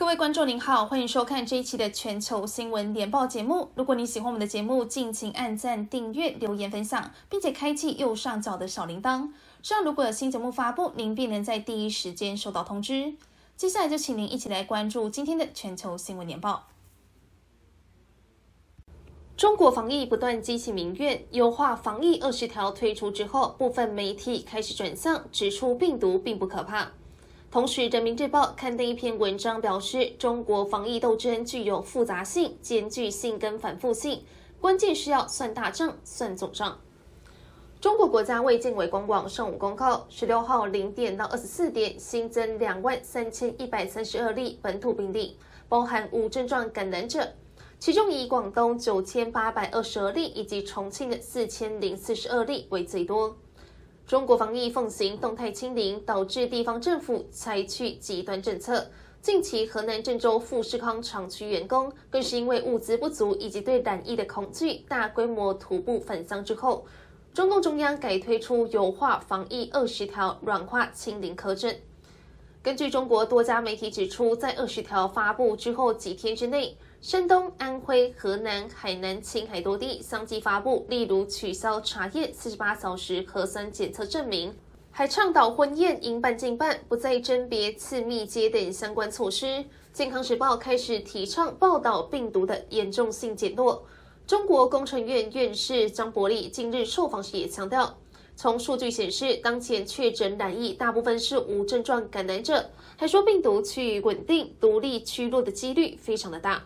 各位观众您好，欢迎收看这一期的全球新闻联报节目。如果你喜欢我们的节目，敬请按赞、订阅、留言、分享，并且开启右上角的小铃铛，这样如果有新节目发布，您便能在第一时间收到通知。接下来就请您一起来关注今天的全球新闻联报。中国防疫不断激起民怨，优化防疫二十条推出之后，部分媒体开始转向，指出病毒并不可怕。同时，《人民日报》刊登一篇文章，表示中国防疫斗争具有复杂性、艰巨性跟反复性，关键是要算大账、算总账。中国国家卫健委官网上午公告，十六号零点到二十四点新增两万三千一百三十二例本土病例，包含无症状感染者，其中以广东九千八百二十二例以及重庆的四千零四十二例为最多。中国防疫奉行动态清零，导致地方政府采取极端政策。近期，河南郑州富士康厂区员工更是因为物资不足以及对染疫的恐惧，大规模徒步返乡之后，中共中央改推出优化防疫二十条，软化清零苛政。根据中国多家媒体指出，在二十条发布之后几天之内。山东、安徽、河南、海南、青海多地相继发布，例如取消查验四十八小时核酸检测证明，还倡导婚宴应办尽办，不再甄别次密接等相关措施。健康时报开始提倡报道病毒的严重性减弱。中国工程院院士张伯礼近日受访时也强调，从数据显示，当前确诊染疫大部分是无症状感染者，还说病毒趋于稳定、独立趋弱的几率非常的大。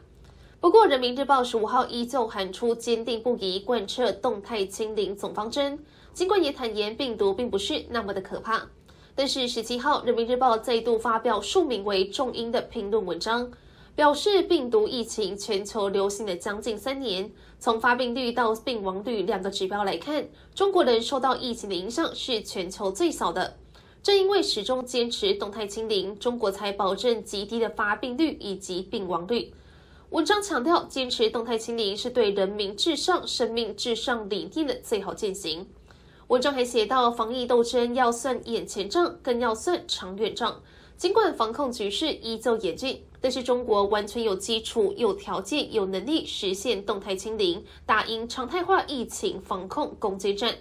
不过，《人民日报》十五号依旧喊出坚定不移贯彻动态清零总方针，尽管也坦言病毒并不是那么的可怕。但是十七号，《人民日报》再度发表署名为“重音”的评论文章，表示病毒疫情全球流行了将近三年，从发病率到病亡率两个指标来看，中国人受到疫情的影响是全球最小的。正因为始终坚持动态清零，中国才保证极低的发病率以及病亡率。文章强调，坚持动态清零是对人民至上、生命至上理念的最好践行。文章还写到，防疫斗争要算眼前账，更要算长远账。尽管防控局势依旧严峻，但是中国完全有基础、有条件、有能力实现动态清零，打赢常态化疫情防控攻坚战。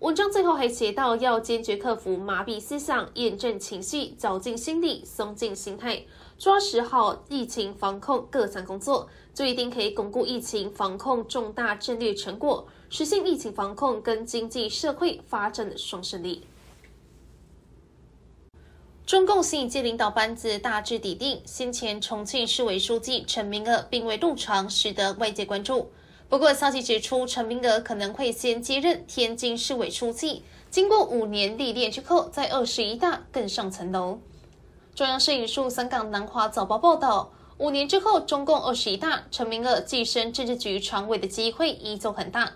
文章最后还写到，要坚决克服麻痹思想、验证情绪、绞尽心力、松静心态，抓实好疫情防控各项工作，就一定可以巩固疫情防控重大战略成果，实现疫情防控跟经济社会发展的双胜利。中共新一届领导班子大致底定，先前重庆市委书记陈明尔并未入场，使得外界关注。不过，消息指出，陈明娥可能会先接任天津市委书记，经过五年历练之后，在二十一大更上层楼。中央摄影术香港南华早报报道，五年之后，中共二十一大，陈明娥跻身政治局常委的机会依旧很大。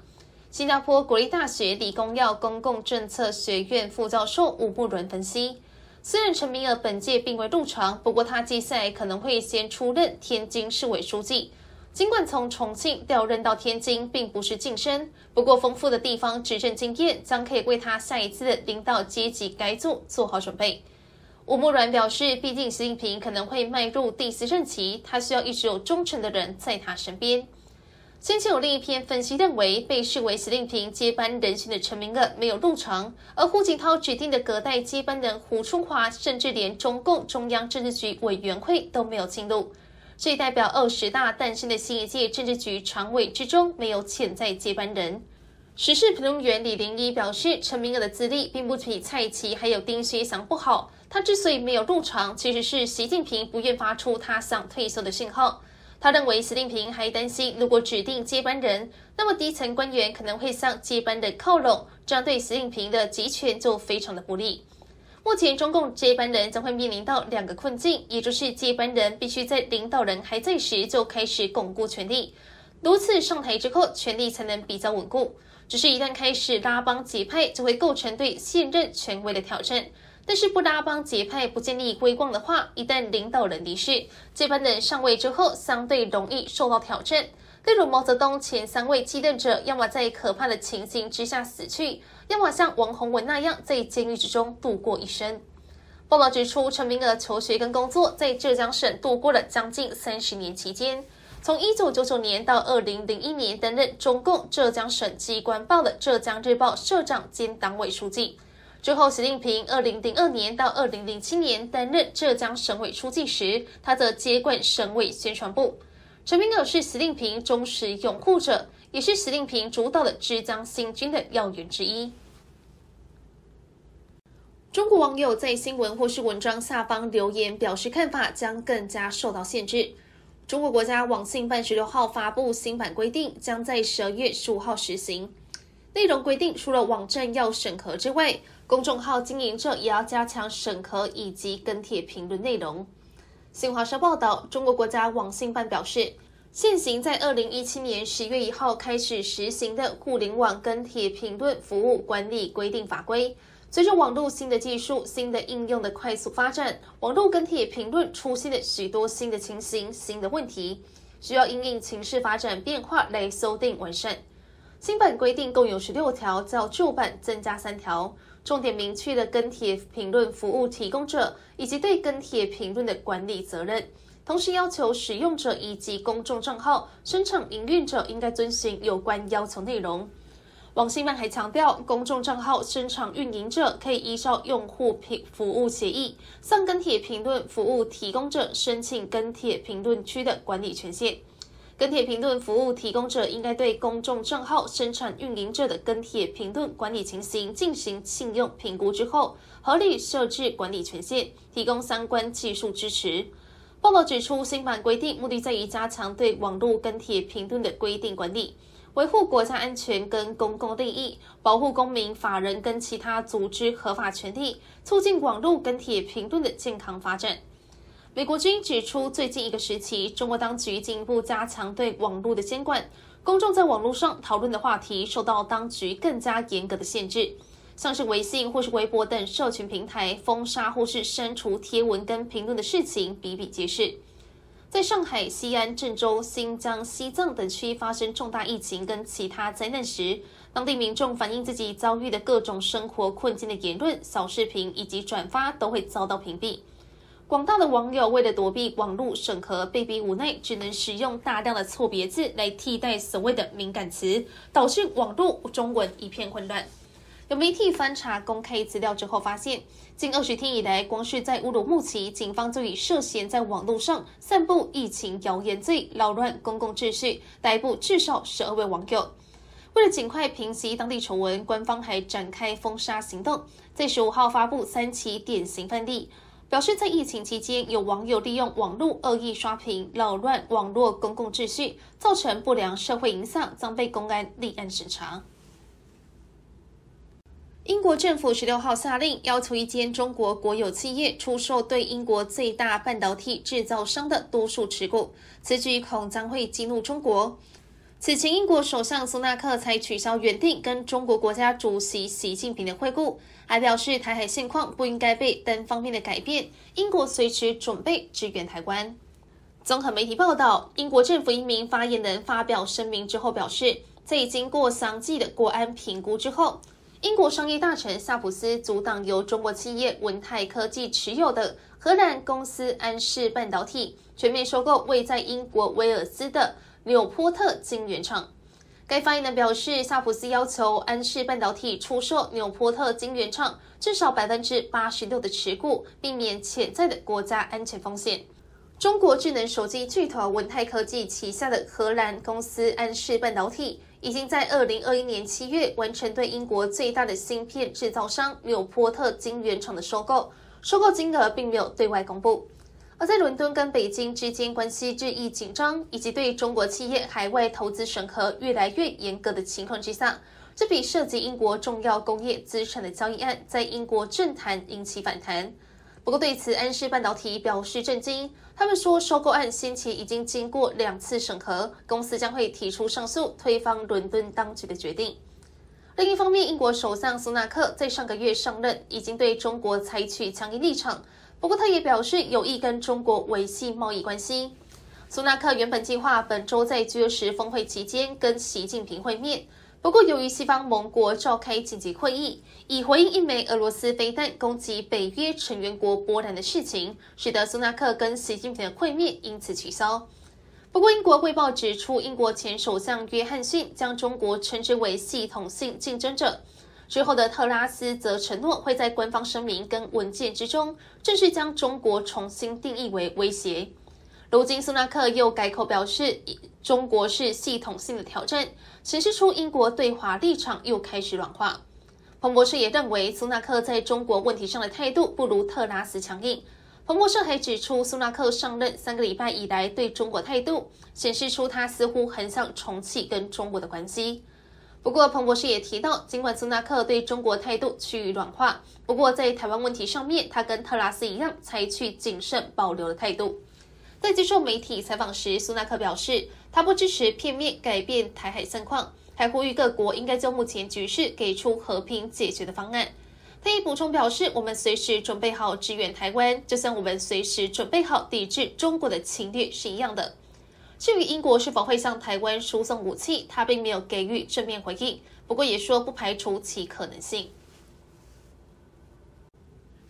新加坡国立大学理工药公共政策学院副教授吴步伦分析，虽然陈明娥本届并未入场，不过他接下来可能会先出任天津市委书记。尽管从重庆调任到天津并不是晋升，不过丰富的地方执政经验将可以为他下一次的领导阶级改组做好准备。吴慕软表示，毕竟习近平可能会迈入第四任期，他需要一直有忠诚的人在他身边。先前有另一篇分析认为，被视为习近平接班人选的陈明尔没有入场，而胡锦涛指定的隔代接班人胡春华，甚至连中共中央政治局委员会都没有进入。这代表二十大诞生的新一届政治局常委之中没有潜在接班人。时事评论员李玲一表示，陈明尔的资历并不比蔡奇还有丁薛祥不好。他之所以没有入场，其实是习近平不愿发出他想退休的信号。他认为习近平还担心，如果指定接班人，那么低层官员可能会向接班人靠拢，这样对习近平的集权就非常的不利。目前，中共接班人将会面临到两个困境，也就是接班人必须在领导人还在时就开始巩固权力，如此上台之后，权力才能比较稳固。只是，一旦开始拉帮结派，就会构成对现任权威的挑战。但是，不拉帮结派、不建立规光的话，一旦领导人离世，接班人上位之后，相对容易受到挑战。例如毛泽东前三位继任者，要么在可怕的情形之下死去，要么像王洪文那样在监狱之中度过一生。报道指出，陈明娥求学跟工作在浙江省度过了将近三十年期间，从一九九九年到二零零一年担任中共浙江省机关报的《浙江日报》社长兼党委书记。之后，习近平二零零二年到二零零七年担任浙江省委书记时，他则接管省委宣传部。陈明娥是习近平忠实拥护者，也是习近平主导的浙江新军的要员之一。中国网友在新闻或是文章下方留言表示看法，将更加受到限制。中国国家网信办十六号发布新版规定，将在十二月十五号实行。内容规定，除了网站要审核之外，公众号经营者也要加强审核以及跟帖评论内容。新华社报道，中国国家网信办表示，现行在二零一七年十月一号开始实行的互联网跟帖评论服务管理规定法规。随着网络新的技术、新的应用的快速发展，网络跟帖评论出现了许多新的情形、新的问题，需要因应情势发展变化来修订完善。新版规定共有十六条，较旧版增加三条，重点明确了跟帖评论服务提供者以及对跟帖评论的管理责任，同时要求使用者以及公众账号生产营运者应该遵循有关要求内容。王新曼还强调，公众账号生产运营者可以依照用户评服务协议，向跟帖评论服务提供者申请跟帖评论区的管理权限。跟帖评论服务提供者应该对公众账号生产运营者的跟帖评论管理情形进行信用评估之后，合理设置管理权限，提供相关技术支持。报道指出，新版规定目的在于加强对网络跟帖评论的规定管理。维护国家安全跟公共利益，保护公民、法人跟其他组织合法权利，促进网络跟帖评论的健康发展。美国军指出，最近一个时期，中国当局进一步加强对网络的监管，公众在网络上讨论的话题受到当局更加严格的限制，像是微信或是微博等社群平台封杀或是删除贴文跟评论的事情比比皆是。在上海、西安、郑州、新疆、西藏等区发生重大疫情跟其他灾难时，当地民众反映自己遭遇的各种生活困境的言论、小视频以及转发都会遭到屏蔽。广大的网友为了躲避网络审核，被逼无奈，只能使用大量的错别字来替代所谓的敏感词，导致网络中文一片混乱。有媒体翻查公开资料之后，发现近二十天以来，光是在乌鲁木齐，警方就以涉嫌在网络上散布疫情谣言罪，扰乱公共秩序，逮捕至少十二位网友。为了尽快平息当地丑闻，官方还展开封杀行动，在十五号发布三起典型范例，表示在疫情期间，有网友利用网络恶意刷屏，扰乱网络公共秩序，造成不良社会影响，将被公安立案审查。英国政府十六号下令，要求一间中国国有企业出售对英国最大半导体制造商的多数持股。此举恐将会激怒中国。此前，英国首相苏纳克才取消原定跟中国国家主席习近平的会晤，还表示台海现况不应该被单方面的改变，英国随时准备支援台湾。综合媒体报道，英国政府一名发言人发表声明之后表示，在经过详细的国安评估之后。英国商业大臣萨普斯阻挡由中国企业文泰科技持有的荷兰公司安氏半导体全面收购位在英国威尔斯的纽波特晶圆厂。该发言人表示，萨普斯要求安氏半导体出售纽波特晶圆厂至少百分之八十六的持股，避免潜在的国家安全风险。中国智能手机巨头文泰科技旗下的荷兰公司安氏半导体。已经在二零二一年七月完成对英国最大的芯片制造商纽波特晶圆厂的收购，收购金额并没有对外公布。而在伦敦跟北京之间关系日益紧张，以及对中国企业海外投资审核越来越严格的情况之下，这笔涉及英国重要工业资产的交易案在英国政坛引起反弹。不过，对此安氏半导体表示震惊。他们说，收购案先前已经经过两次审核，公司将会提出上诉，推翻伦敦当局的决定。另一方面，英国首相苏纳克在上个月上任，已经对中国采取强硬立场。不过，他也表示有意跟中国维系贸易关系。苏纳克原本计划本周在 G20 峰会期间跟习近平会面，不过，由于西方盟国召开紧急会议，以回应一枚俄罗斯飞弹攻击北约成员国波兰的事情，使得苏纳克跟习近平的会面因此取消。不过，英国《卫报》指出，英国前首相约翰逊将中国称之为系统性竞争者。之后的特拉斯则承诺会在官方声明跟文件之中，正式将中国重新定义为威胁。如今，苏纳克又改口表示，中国是系统性的挑战。显示出英国对华立场又开始软化。彭博社也认为，苏纳克在中国问题上的态度不如特拉斯强硬。彭博社还指出，苏纳克上任三个礼拜以来对中国态度，显示出他似乎很想重启跟中国的关系。不过，彭博士也提到，尽管苏纳克对中国态度趋于软化，不过在台湾问题上面，他跟特拉斯一样，采取谨慎保留的态度。在接受媒体采访时，苏纳克表示，他不支持片面改变台海现况，还呼吁各国应该就目前局势给出和平解决的方案。他也补充表示，我们随时准备好支援台湾，就像我们随时准备好抵制中国的侵略是一样的。至于英国是否会向台湾输送武器，他并没有给予正面回应，不过也说不排除其可能性。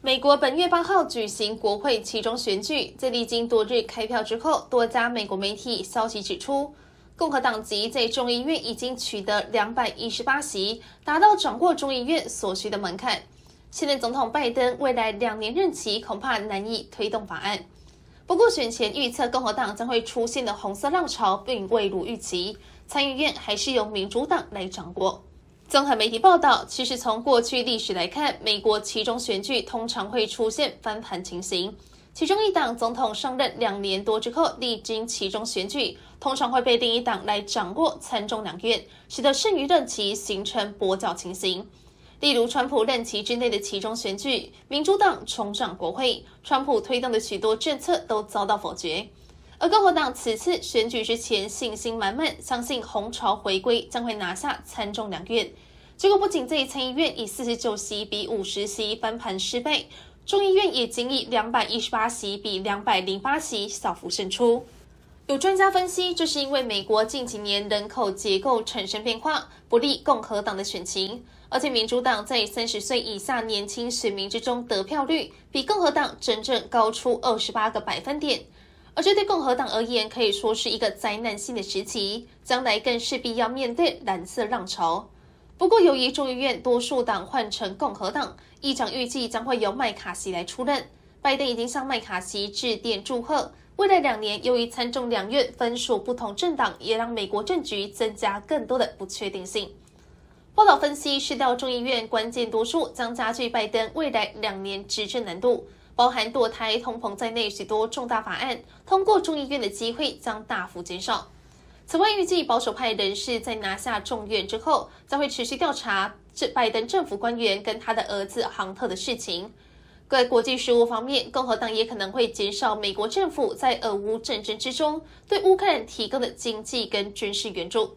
美国本月八号举行国会其中选举，在历经多日开票之后，多家美国媒体消息指出，共和党籍在众议院已经取得两百一十八席，达到掌握众议院所需的门槛。现任总统拜登未来两年任期恐怕难以推动法案。不过，选前预测共和党将会出现的红色浪潮并未如预期，参议院还是由民主党来掌握。综合媒体报道，其实从过去历史来看，美国其中选举通常会出现翻盘情形。其中一党总统上任两年多之后，历经其中选举，通常会被另一党来掌握参众两院，使得剩余任期形成跛脚情形。例如，川普任期之内的其中选举，民主党重掌国会，川普推动的许多政策都遭到否决。而共和党此次选举之前信心满满，相信红潮回归将会拿下参众两院。结果不仅在参议院以四十九席比五十席翻盘失败，众议院也仅以两百一十八席比两百零八席小幅胜出。有专家分析，这是因为美国近几年人口结构产生变化，不利共和党的选情，而且民主党在三十岁以下年轻选民之中得票率比共和党整整高出二十八个百分点。而这对共和党而言，可以说是一个灾难性的时期，将来更势必要面对蓝色浪潮。不过，由于众议院多数党换成共和党，议长预计将会由麦卡锡来出任。拜登已经向麦卡锡致电祝贺。未来两年，由于参众两院分属不同政党，也让美国政局增加更多的不确定性。报道分析，失掉众议院关键多数，将加剧拜登未来两年执政难度。包含堕胎、通膨在内许多重大法案通过众议院的机会将大幅减少。此外，预计保守派人士在拿下众院之后，将会持续调查这拜登政府官员跟他的儿子杭特的事情。在国际事务方面，共和党也可能会减少美国政府在俄乌战争之中对乌克兰提供的经济跟军事援助。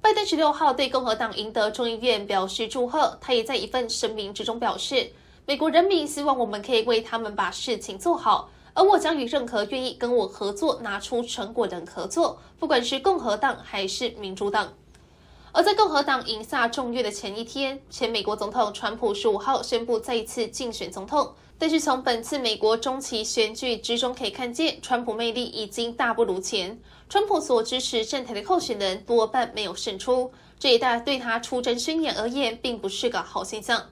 拜登十六号对共和党赢得众议院表示祝贺，他也在一份声明之中表示。美国人民希望我们可以为他们把事情做好，而我将与任何愿意跟我合作、拿出成果的人合作，不管是共和党还是民主党。而在共和党赢下众院的前一天，前美国总统川普十五号宣布再一次竞选总统。但是从本次美国中期选举之中可以看见，川普魅力已经大不如前。川普所支持政台的候选人多半没有胜出，这一大对他出征宣言而言，并不是个好现象。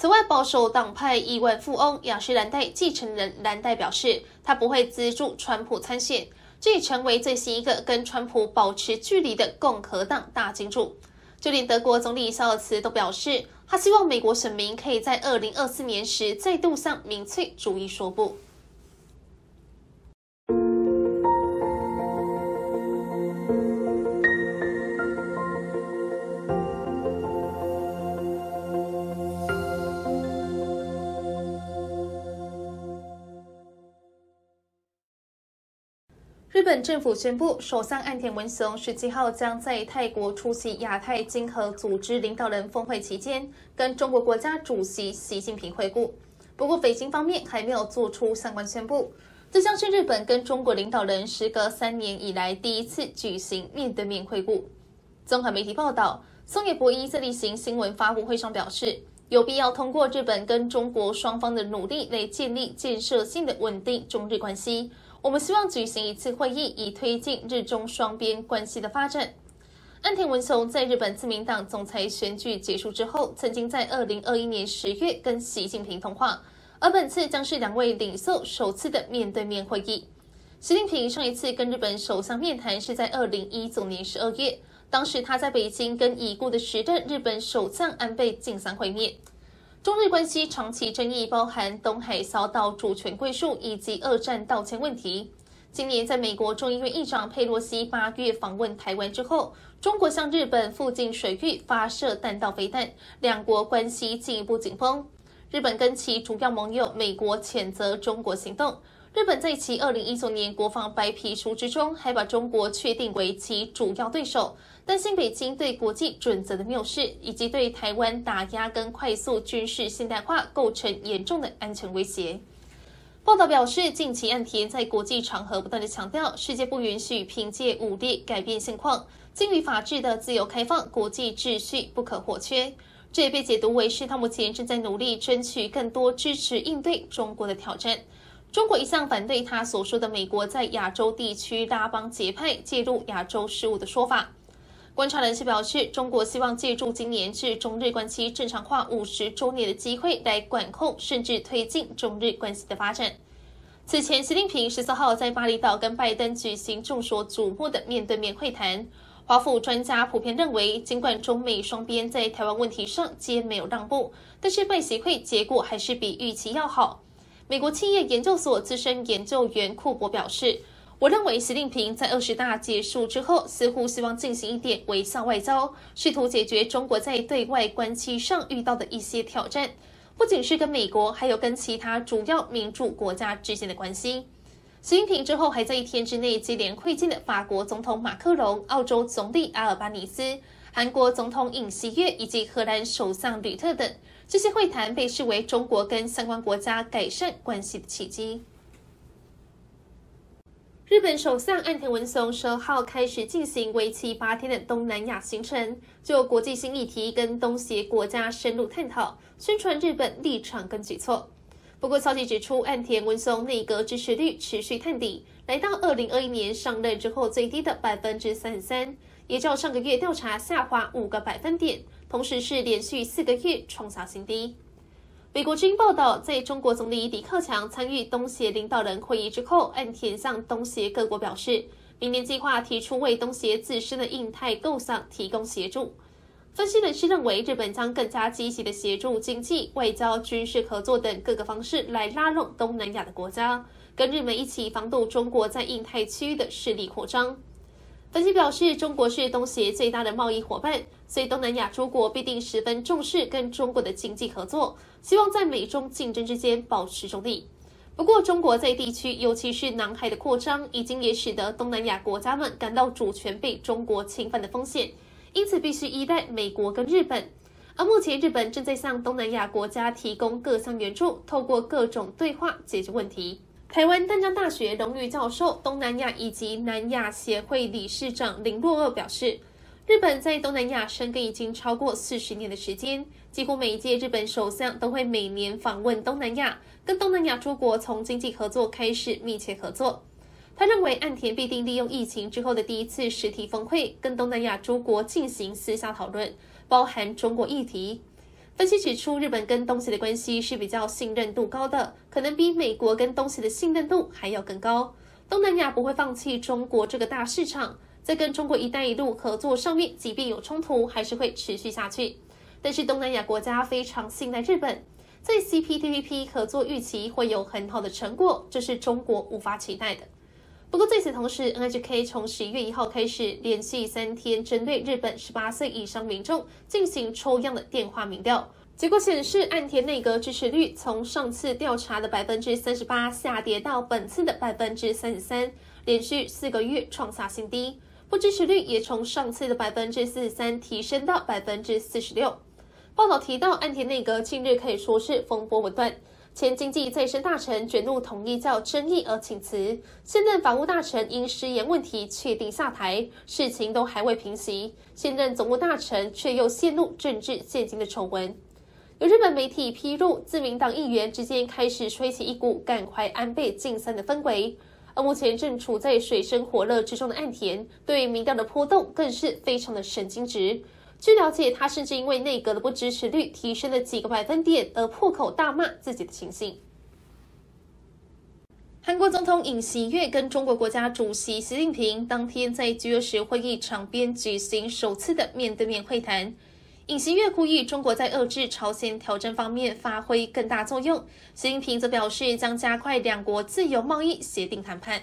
此外，保守党派亿万富翁雅诗兰黛继承人兰黛表示，他不会资助川普参选，这也成为最新一个跟川普保持距离的共和党大金主。就连德国总理肖尔茨都表示，他希望美国选民可以在二零二四年时再度向民粹主义说不。日本政府宣布，首相岸田文雄十七号将在泰国出席亚太经合组织领导人峰会期间，跟中国国家主席习近平会晤。不过，北京方面还没有做出相关宣布。这将是日本跟中国领导人时隔三年以来第一次举行面对面会晤。综合媒体报道，松野博一在例行新闻发布会上表示，有必要通过日本跟中国双方的努力来建立建设性的稳定中日关系。我们希望举行一次会议，以推进日中双边关系的发展。岸田文雄在日本自民党总裁选举结束之后，曾经在二零二一年十月跟习近平通话，而本次将是两位领袖首次的面对面会议。习近平上一次跟日本首相面谈是在二零一九年十二月，当时他在北京跟已故的时任日本首相安倍晋三会面。中日关系长期争议包含东海小岛主权归属以及二战道歉问题。今年在美国众议院议长佩洛西八月访问台湾之后，中国向日本附近水域发射弹道飞弹，两国关系进一步紧绷。日本跟其主要盟友美国谴责中国行动。日本在其二零一九年国防白皮书之中，还把中国确定为其主要对手，担心北京对国际准则的藐视，以及对台湾打压跟快速军事现代化构成严重的安全威胁。报道表示，近期岸田在国际场合不断的强调，世界不允许凭借武力改变现况，基于法治的自由开放国际秩序不可或缺。这也被解读为是他目前正在努力争取更多支持应对中国的挑战。中国一向反对他所说的美国在亚洲地区拉帮结派、介入亚洲事务的说法。观察人士表示，中国希望借助今年至中日关系正常化五十周年的机会，来管控甚至推进中日关系的发展。此前，习近平十四号在巴厘岛跟拜登举行众所瞩目的面对面会谈。华府专家普遍认为，尽管中美双边在台湾问题上皆没有让步，但是拜协会结果还是比预期要好。美国企业研究所资深研究员库珀表示：“我认为习近平在二十大结束之后，似乎希望进行一点微笑外交，试图解决中国在对外关系上遇到的一些挑战，不仅是跟美国，还有跟其他主要民主国家之间的关系。”习近平之后还在一天之内接连会见了法国总统马克龙、澳洲总理阿尔巴尼斯、韩国总统尹锡悦以及荷兰首相吕特等。这些会谈被视为中国跟相关国家改善关系的契机。日本首相岸田文雄十二号开始进行为期八天的东南亚行程，就国际新议题跟东协国家深入探讨，宣传日本立场跟举措。不过，消息指出，岸田文雄内阁支持率持续探底，来到二零二一年上任之后最低的百分之三十三，也较上个月调查下滑五个百分点。同时是连续四个月创下新低。美国之音报道，在中国总理李克强参与东协领导人会议之后，岸田向东协各国表示，明年计划提出为东协自身的印太构想提供协助。分析人士认为，日本将更加积极的协助经济、外交、军事合作等各个方式来拉拢东南亚的国家，跟日本一起防堵中国在印太区域的势力扩张。分析表示，中国是东协最大的贸易伙伴，所以东南亚诸国必定十分重视跟中国的经济合作，希望在美中竞争之间保持中立。不过，中国在地区，尤其是南海的扩张，已经也使得东南亚国家们感到主权被中国侵犯的风险，因此必须依赖美国跟日本。而目前，日本正在向东南亚国家提供各项援助，透过各种对话解决问题。台湾淡江大学荣誉教授、东南亚以及南亚协会理事长林若二表示，日本在东南亚生根已经超过四十年的时间，几乎每一届日本首相都会每年访问东南亚，跟东南亚诸国从经济合作开始密切合作。他认为岸田必定利用疫情之后的第一次实体峰会，跟东南亚诸国进行私下讨论，包含中国议题。分析指出，日本跟东协的关系是比较信任度高的，可能比美国跟东协的信任度还要更高。东南亚不会放弃中国这个大市场，在跟中国“一带一路”合作上面，即便有冲突，还是会持续下去。但是东南亚国家非常信赖日本，在 CPTPP 合作预期会有很好的成果，这是中国无法期待的。不过，在此同时，NHK 从十一月一号开始，连续三天针对日本十八岁以上民众进行抽样的电话民调，结果显示，岸田内阁支持率从上次调查的百分之三十八下跌到本次的百分之三十三，连续四个月创下新低。不支持率也从上次的百分之四十三提升到百分之四十六。报道提到，岸田内阁近日可以说是风波不断。前经济再生大臣卷入统一教争议而请辞，现任法务大臣因失言问题确定下台，事情都还未平息，现任总务大臣却又陷入政治现金的丑闻。有日本媒体披露，自民党议员之间开始吹起一股赶快安倍晋三的氛围，而目前正处在水深火热之中的岸田，对民调的波动更是非常的神经质。据了解，他甚至因为内阁的不支持率提升了几个百分点而破口大骂自己的情形。韩国总统尹锡悦跟中国国家主席习近平当天在 G20 会议场边举行首次的面对面会谈。尹锡悦呼吁中国在遏制朝鲜挑战方面发挥更大作用，习近平则表示将加快两国自由贸易协定谈判。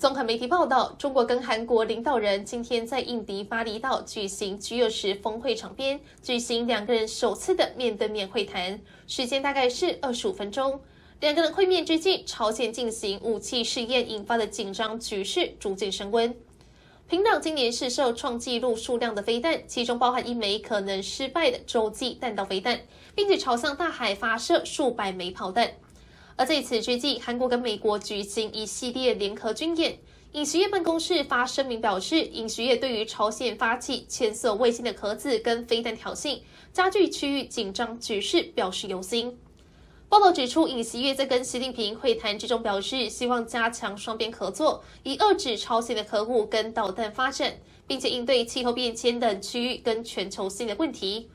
综合媒体报道，中国跟韩国领导人今天在印尼巴厘岛举行 G20 峰会场边举行两个人首次的面对面会谈，时间大概是二十五分钟。两个人会面之际，朝鲜进行武器试验引发的紧张局势逐渐升温。平壤今年试射创纪录数量的飞弹，其中包含一枚可能失败的洲际弹道飞弹，并且朝向大海发射数百枚炮弹。而在此之际，韩国跟美国举行一系列联合军演。尹锡悦办公室发声明表示，尹锡悦对于朝鲜发起前所未见的核子跟飞弹挑衅，加剧区域紧张局势表示忧心。报道指出，尹锡悦在跟习近平会谈之中表示，希望加强双边合作，以遏制朝鲜的核武跟导弹发展，并且应对气候变迁等区域跟全球性的问题。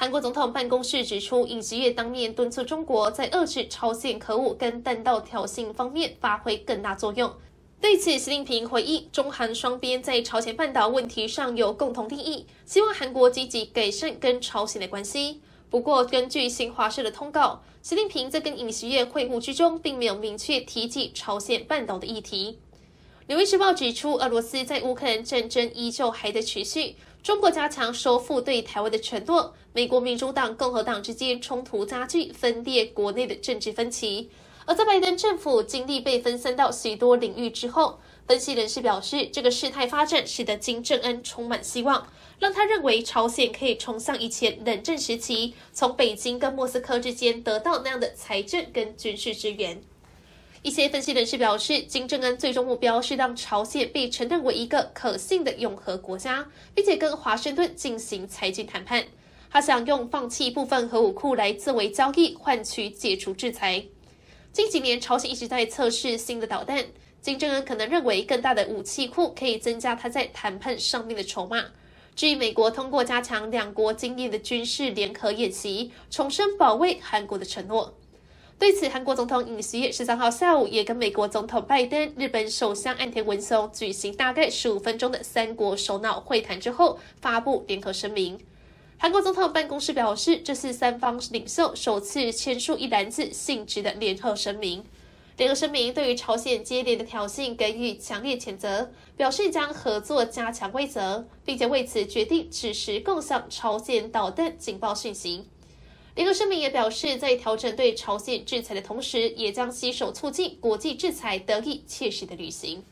韩国总统办公室指出，尹锡悦当面敦促中国在遏制朝鲜核武跟弹道挑衅方面发挥更大作用。对此，习近平回应，中韩双边在朝鲜半岛问题上有共同利益，希望韩国积极改善跟朝鲜的关系。不过，根据新华社的通告，习近平在跟尹锡悦会晤之中，并没有明确提及朝鲜半岛的议题。纽约时报指出，俄罗斯在乌克兰战争依旧还在持续。中国加强收复对台湾的承诺，美国民主党、共和党之间冲突加剧，分裂国内的政治分歧。而在拜登政府精力被分散到许多领域之后，分析人士表示，这个事态发展使得金正恩充满希望，让他认为朝鲜可以重上以前冷战时期，从北京跟莫斯科之间得到那样的财政跟军事支援。一些分析人士表示，金正恩最终目标是让朝鲜被承认为一个可信的永和国家，并且跟华盛顿进行财经谈判。他想用放弃部分核武库来作为交易，换取解除制裁。近几年，朝鲜一直在测试新的导弹，金正恩可能认为更大的武器库可以增加他在谈判上面的筹码。至于美国通过加强两国经验的军事联合演习，重申保卫韩国的承诺。对此，韩国总统尹锡悦十三号下午也跟美国总统拜登、日本首相岸田文雄举行大概十五分钟的三国首脑会谈之后，发布联合声明。韩国总统办公室表示，这是三方领袖首次签署一篮子性质的联合声明。联合声明对于朝鲜接连的挑衅给予强烈谴责，表示将合作加强规则，并且为此决定此时共享朝鲜导弹警报讯息。联合声明也表示，在调整对朝鲜制裁的同时，也将携手促进国际制裁得以切实的履行。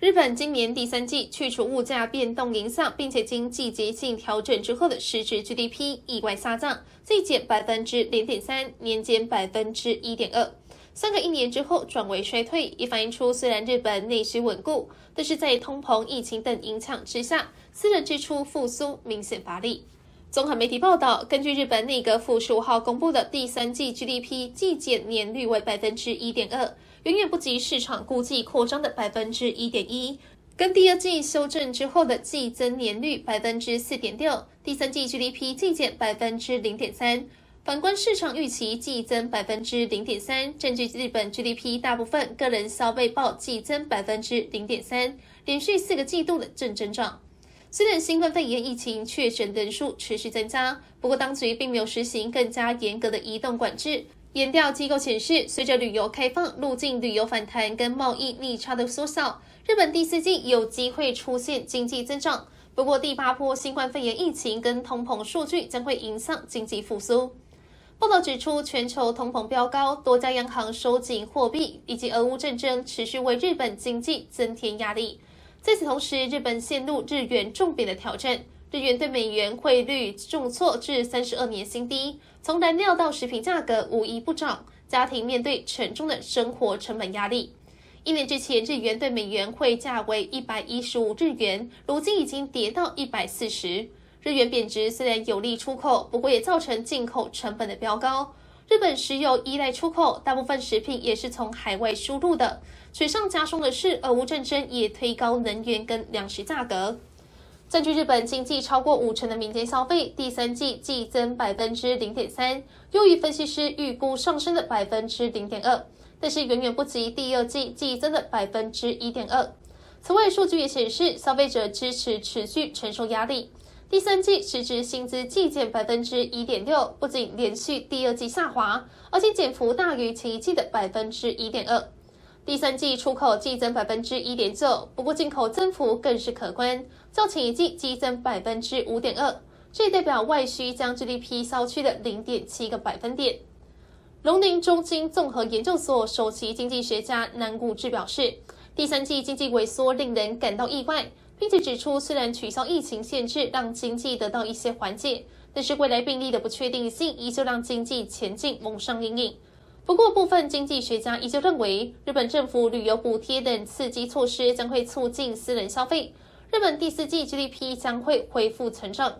日本今年第三季去除物价变动影响，并且经季节性调整之后的实质 GDP 意外下降，季减百分之零点三，年减百分之一点二，三个一年之后转为衰退，也反映出虽然日本内需稳固，但是在通膨、疫情等影响之下，私人支出复苏明显乏力。综合媒体报道，根据日本内阁府十五号公布的第三季 GDP 季减年率为百分之一点二，远远不及市场估计扩张的百分之一点一。跟第二季修正之后的季增年率百分之四点六，第三季 GDP 季减百分之零点三。反观市场预期季增百分之零点三，占据日本 GDP 大部分个人消费报季增百分之零点三，连续四个季度的正增长。虽然新冠肺炎疫情确诊人数持续增加，不过当局并没有实行更加严格的移动管制。研调机构显示，随着旅游开放、入境旅游反弹跟贸易逆差的缩小，日本第四季有机会出现经济增长。不过，第八波新冠肺炎疫情跟通膨数据将会影响经济复苏。报道指出，全球通膨飙高，多家央行收紧货币，以及俄乌战争持续为日本经济增添压力。在此同时，日本陷入日元重贬的挑战。日元对美元汇率重挫至三十二年新低。从燃料到食品价格无一不涨，家庭面对沉重的生活成本压力。一年之前，日元对美元汇价为一百一十五日元，如今已经跌到一百四十。日元贬值虽然有利出口，不过也造成进口成本的飙高。日本石油依赖出口，大部分食品也是从海外输入的。水上加霜的是，俄乌战争也推高能源跟粮食价格。占据日本经济超过五成的民间消费，第三季季增百分之零点三，优于分析师预估上升的百分之零点二，但是远远不及第二季季增的百分之一点二。此外，数据也显示，消费者支持持续承受压力。第三季实质薪资季减百分之一点六，不仅连续第二季下滑，而且减幅大于前一季的百分之一点二。第三季出口季增百分之一点九，不过进口增幅更是可观，较前一季激增百分之五点二，这代表外需将 GDP 消去的零点七个百分点。龙宁中金综合研究所首席经济学家南谷志表示，第三季经济萎缩令人感到意外。并且指出，虽然取消疫情限制让经济得到一些缓解，但是未来病例的不确定性依旧让经济前进蒙上阴影。不过，部分经济学家依旧认为，日本政府旅游补贴等刺激措施将会促进私人消费，日本第四季 GDP 将会恢复成长。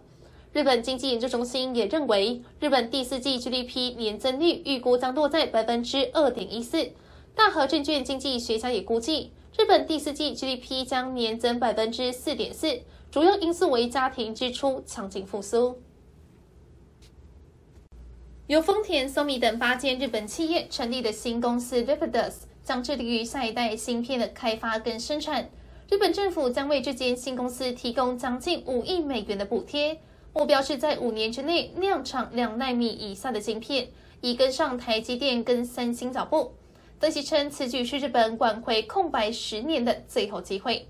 日本经济研究中心也认为，日本第四季 GDP 年增率预估将落在百分之二点一四。大和证券经济学家也估计。日本第四季 GDP 将年增百分之四点四，主要因素为家庭支出强劲复苏。由丰田、松米等八间日本企业成立的新公司 Lepidus 将致力于下一代芯片的开发跟生产。日本政府将为这间新公司提供将近五亿美元的补贴，目标是在五年之内量产两纳米以下的芯片，以跟上台积电跟三星脚步。分析称，此举是日本挽回空白十年的最后机会。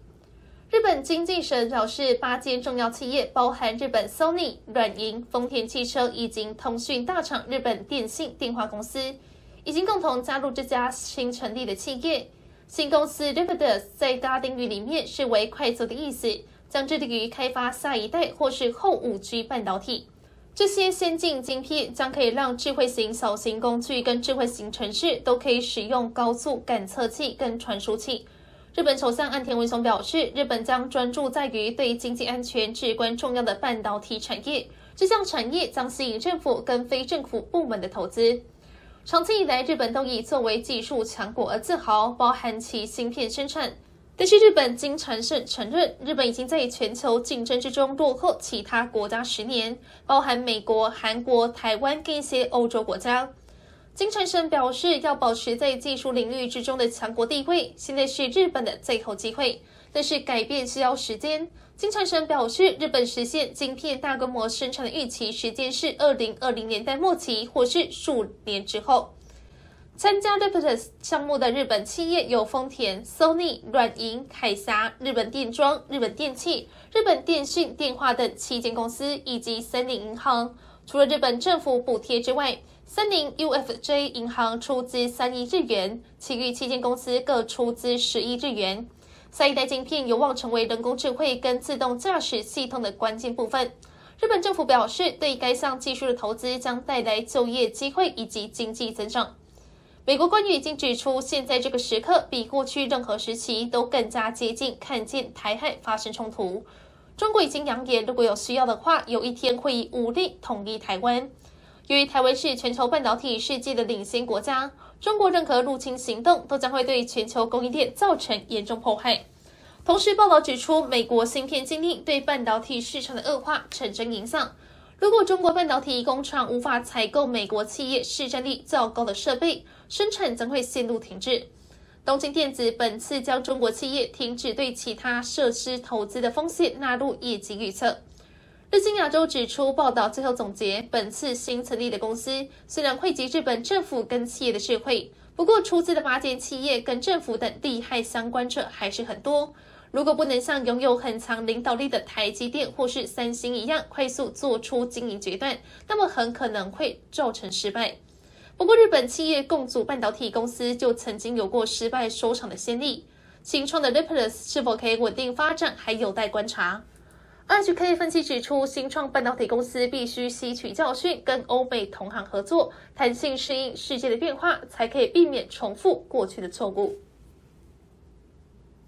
日本经济省表示，八间重要企业，包含日本 Sony、软银、丰田汽车以及通讯大厂日本电信电话公司，已经共同加入这家新成立的企业。新公司 Lepidus 在拉丁语里面是为快速的意思，将致力于开发下一代或是后五 G 半导体。这些先进晶片将可以让智慧型小型工具跟智慧型城市都可以使用高速感测器跟传输器。日本首相岸田文雄表示，日本将专注在于对经济安全至关重要的半导体产业，这项产业将吸引政府跟非政府部门的投资。长期以来，日本都以作为技术强国而自豪，包含其芯片生产。但是日本经常是承认，日本已经在全球竞争之中落后其他国家十年，包含美国、韩国、台湾跟一些欧洲国家。金传胜表示，要保持在技术领域之中的强国地位，现在是日本的最后机会。但是改变需要时间。金传胜表示，日本实现晶片大规模生产的预期时间是二零二零年代末期，或是数年之后。参加 Lepidus 项目的日本企业有丰田、Sony、软银、凯霞、日本电装、日本电器、日本电讯电话等七间公司，以及森林银行。除了日本政府补贴之外，森林 UFJ 银行出资三亿日元，其余七间公司各出资十亿日元。下一代晶片有望成为人工智慧跟自动驾驶系统的关键部分。日本政府表示，对该项技术的投资将带来就业机会以及经济增长。美国官员已经指出，现在这个时刻比过去任何时期都更加接近看见台海发生冲突。中国已经扬言，如果有需要的话，有一天会以武力统一台湾。由于台湾是全球半导体世界的领先国家，中国任何入侵行动都将会对全球供应链造成严重破坏。同时，报道指出，美国芯片禁令对半导体市场的恶化产生影响。如果中国半导体工厂无法采购美国企业市占率较高的设备，生产将会陷入停滞。东京电子本次将中国企业停止对其他设施投资的风险纳入业绩预测。日经亚洲指出，报道最后总结，本次新成立的公司虽然汇集日本政府跟企业的智慧，不过出资的八间企业跟政府等利害相关者还是很多。如果不能像拥有很强领导力的台积电或是三星一样快速做出经营决断，那么很可能会造成失败。不过，日本企业共组半导体公司就曾经有过失败收场的先例。新创的 Lepidus 是否可以稳定发展，还有待观察。HK 分析指出，新创半导体公司必须吸取教训，跟欧美同行合作，弹性适应世界的变化，才可以避免重复过去的错误。